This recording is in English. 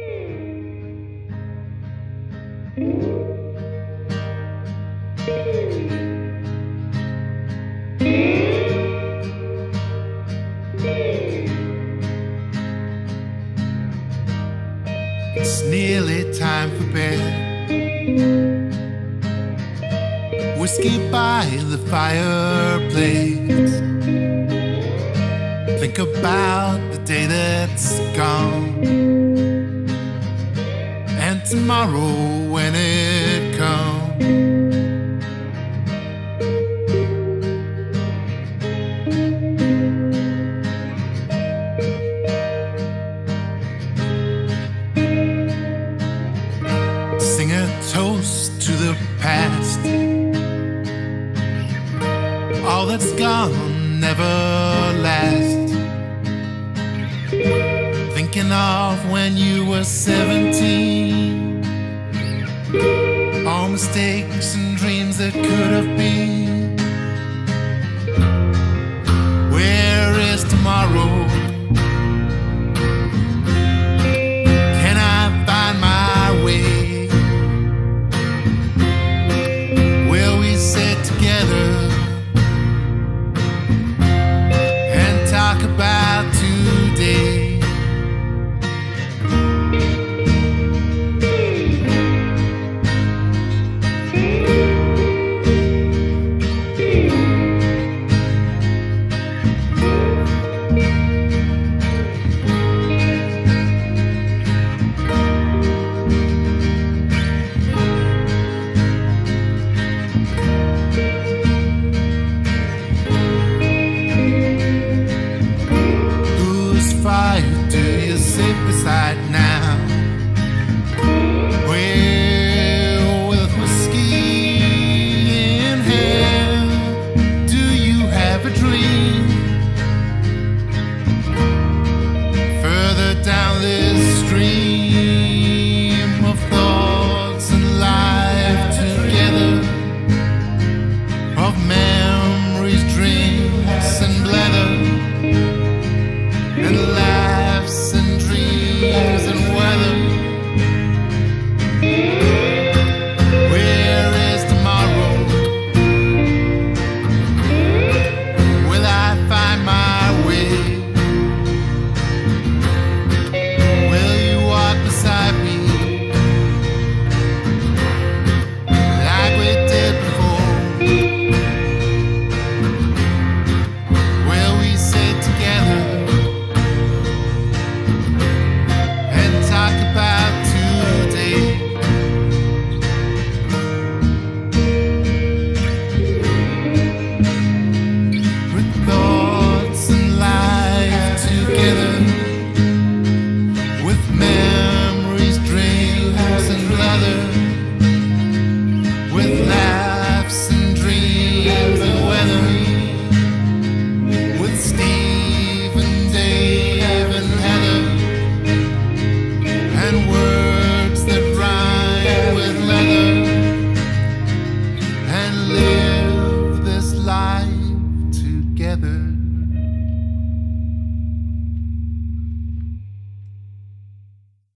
It's nearly time for bed. Whiskey by the fireplace. Think about the day that's gone. Tomorrow when it comes. Sing a toast to the past. All that's gone Thinking of when you were 17. All mistakes and dreams that could have been. together.